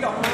pick up